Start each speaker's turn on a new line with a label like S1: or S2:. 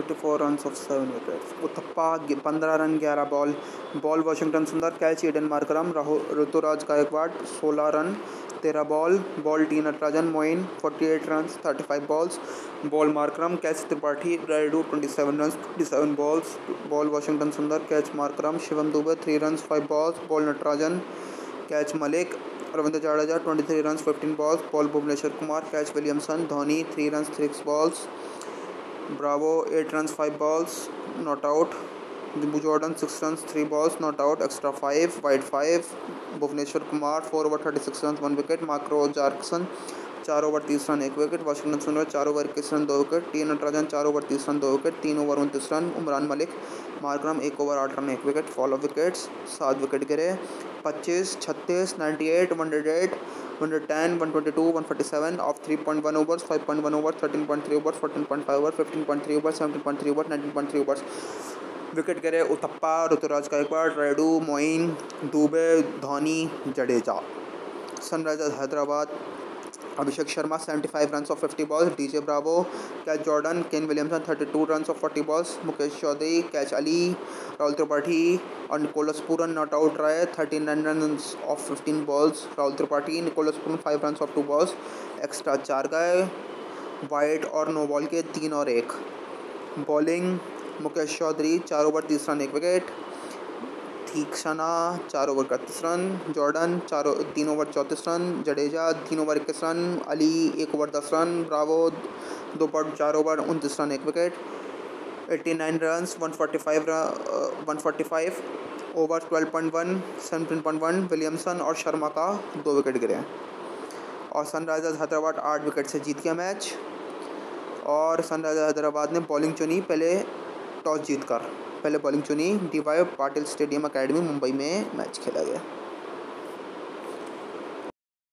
S1: Fifty four run of seven wicket Uthappa पंद्रह run, ग्यारह ball ball Washington Sundar, catch Aiden Markram Ruturaj Gaikwad, सोलह run, तेरह ball ball T Natarajan Moeen forty eight run thirty five balls ball Markram catch Tripathi Rayudu twenty seven run twenty seven balls ball Washington Sundar, catch Markram Shivam Dube three run five balls ball Natarajan, catch Malik Ravindra Jadeja twenty three run fifteen balls ball Bhuvneshwar Kumar, catch Williamson, Dhoni three run six balls Bravo, 8 runs, 5 balls, not out. Jordan, 6 runs, 3 balls, not out, extra 5, wide 5. Bhuvneshwar Kumar, 4 over 36 runs, 1 wicket. Makro Jackson, चार over, तीस run, एक wicket. Washington Sundar चार over, इक्कीस run, दो wicket. T Natarajan चार over, तीस run, दो wicket. तीन ओवर, उनतीस रन। उमरान मलिक मार्क्रम एक ओवर, आठ रन, एक विकेट। फॉलो विकेट्स सात विकेट गिरे। पच्चीस, छत्तीस ninety eight one hundred eight one hundred ten one twenty two one forty seven of three point one overs five point one over thirteen point three over fourteen point five over fifteen point three over seventeen point three over nineteen point three overs wicket गिरे Uthappa Ruturaj Gaikwad Rayudu Moeen Dube Dhoni Jadeja Sunrisers Hyderabad Abhishek Sharma 75 run of 50 balls DJ Bravo catch Jordan Kane Williamson 32 run of 40 balls Mukesh Choudhary catch Ali Rahul Tripathi और Nicholas Pooran not out रहे 39 run of 15 balls Rahul Tripathi Nicholas Pooran 5 run of 2 balls extra चार गए white और no ball के तीन और एक bowling Mukesh Chaudhary चार ओवर तीस रन एक विकेट थीक्षणा चार ओवर इकतीस रन, जॉर्डन चार तीन ओवर चौंतीस रन, जडेजा तीन ओवर इक्कीस रन, अली एक ओवर दस रन, ब्रावो दो पॉइंट चार ओवर उनतीस रन, एक wicket. Eighty nine run one forty five one forty five over twelve point one seventeen point one Williamson और शर्मा का दो विकेट गिरे। और सनराइजर्स हैदराबाद आठ विकेट से जीत गया मैच। और सनराइजर्स हैदराबाद ने बॉलिंग चुनी, पहले टॉस जीत कर पहले बॉलिंग चुनी। D Y Patil stadium academy Mumbai में मैच खेला गया।